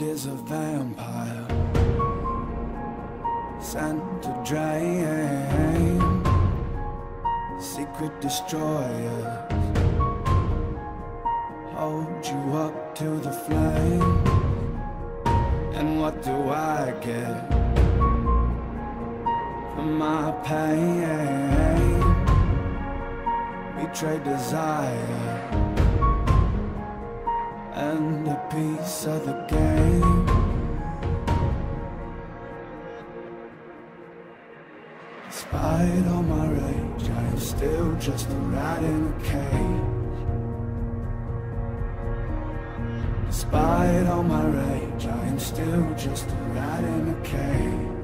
world is a vampire. Sent to drain Secret destroyers Hold you up to the flame. And what do I get For my pain? Betrayed desire Despite all my rage, I am still just a rat in a cage. Despite all my rage, I am still just a rat in a cage.